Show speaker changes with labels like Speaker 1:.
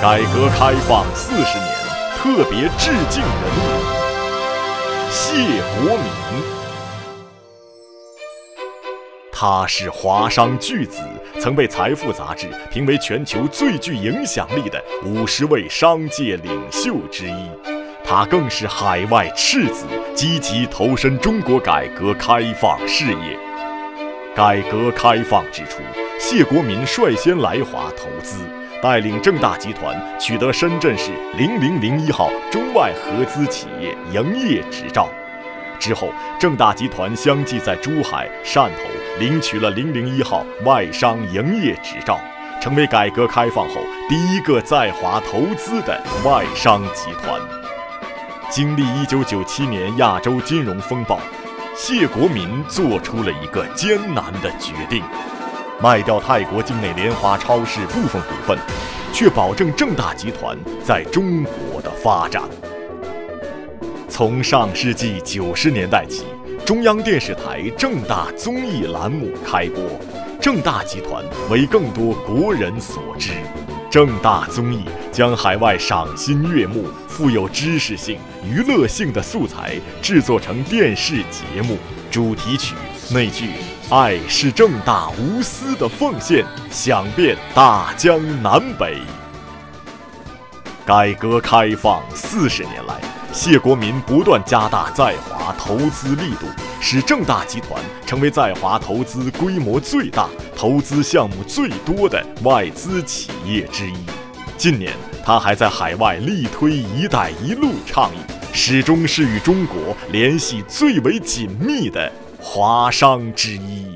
Speaker 1: 改革开放四十年特别致敬人物谢国民。他是华商巨子，曾被《财富》杂志评为全球最具影响力的五十位商界领袖之一。他更是海外赤子，积极投身中国改革开放事业。改革开放之初，谢国民率先来华投资。带领正大集团取得深圳市零零零一号中外合资企业营业执照，之后，正大集团相继在珠海、汕头领取了零零一号外商营业执照，成为改革开放后第一个在华投资的外商集团。经历一九九七年亚洲金融风暴，谢国民做出了一个艰难的决定。卖掉泰国境内联华超市部分股份，却保证正大集团在中国的发展。从上世纪九十年代起，中央电视台正大综艺栏目开播，正大集团为更多国人所知。正大综艺将海外赏心悦目、富有知识性、娱乐性的素材制作成电视节目，主题曲那句。爱是正大无私的奉献，响遍大江南北。改革开放四十年来，谢国民不断加大在华投资力度，使正大集团成为在华投资规模最大、投资项目最多的外资企业之一。近年，他还在海外力推“一带一路”倡议，始终是与中国联系最为紧密的。华商之一。